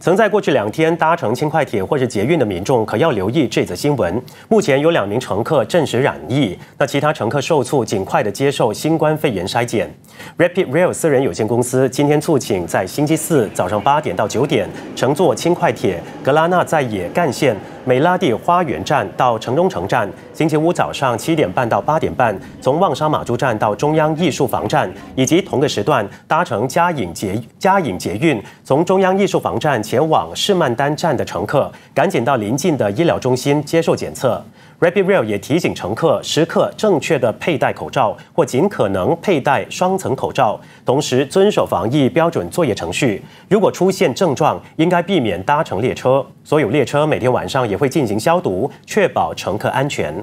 曾在过去两天搭乘轻快铁或是捷运的民众，可要留意这则新闻。目前有两名乘客证实染疫，那其他乘客受促尽快的接受新冠肺炎筛检。Rapid Rail 私人有限公司今天促请在星期四早上八点到九点乘坐轻快铁格拉纳在野干线美拉蒂花园站到城中城站，星期五早上七点半到八点半从旺沙马珠站到中央艺术房站，以及同个时段搭乘嘉影捷嘉影捷运从中央艺术房站。前往士曼丹站的乘客，赶紧到邻近的医疗中心接受检测。Rapid Rail 也提醒乘客，时刻正确的佩戴口罩，或尽可能佩戴双层口罩，同时遵守防疫标准作业程序。如果出现症状，应该避免搭乘列车。所有列车每天晚上也会进行消毒，确保乘客安全。